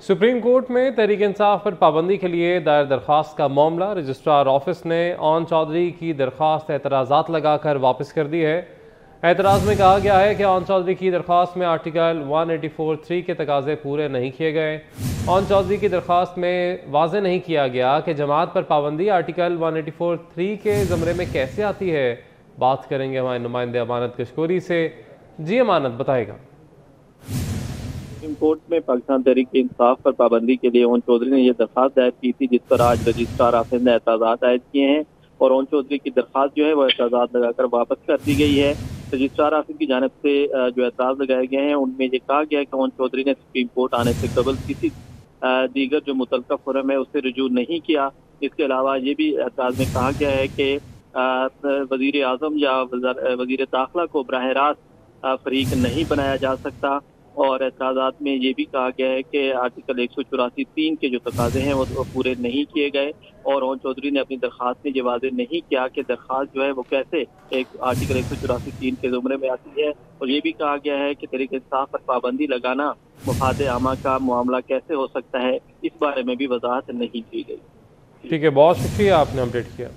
Supreme court में तहरीक इंसाफ पर पाबंदी के लिए दायर दरख्वास्त का मामला रजिस्ट्रार ऑफ़िस ने ऑन चौधरी की दरख्वास्त एतराज़ात लगाकर वापस कर दी है। एतराज़ में कहा गया है कि ऑन चौधरी की दरख्वास्त में आर्टिकल 184.3 के तकाजे पूरे नहीं किए गए। ऑन चौधरी की दरख्वास्त में वाज नहीं किया गया कि जमात पर पाबंदी आर्टिकल 184.3 के ज़मरे में कैसे आती है। बात करेंगे हमारे नुमाइंदे अमानत कशकोरी से। जी अमानत बताएगा सुप्रीम कोर्ट में पाकिस्तान तहरीक इंसाफ पर पाबंदी के लिए ओन चौधरी ने यह दरखास्त दायर की थी, जिस पर आज रजिस्ट्रार आफिस ने एतजाज आयद किए हैं और ओन चौधरी की दरखास्त जो है वो एतजाज लगाकर वापस कर दी गई है। रजिस्ट्रार आफिस की जानब से जो एतराज़ लगाए गए हैं, उनमें ये कहा गया है कि ओन चौधरी ने सुप्रीम कोर्ट आने से कबल किसी दीगर जो मुतल फरम है उससे रजू नहीं किया। इसके अलावा ये भी एतराज़ में कहा गया है कि वज़ीर अजम या वज़ीर दाखिला को बरह रास्त फरीक नहीं बनाया जा सकता। और एतराज़ात में ये भी कहा गया है कि आर्टिकल एक सौ चौरासी तीन के जो तकाजे हैं, वो पूरे नहीं किए गए और ओन चौधरी ने अपनी दरख्वास्त में ये वाजे नहीं किया कि दरख्वास्त जो है, वो कैसे एक आर्टिकल एक सौ चौरासी तीन के जुमरे में आती है। और ये भी कहा गया है कि तरीके इंसाफ पर पाबंदी लगाना मुफाद आमा का मामला कैसे हो सकता है, इस बारे में भी वजाहत नहीं की गई। ठीक है, बहुत शुक्रिया आपने अपडेट किया।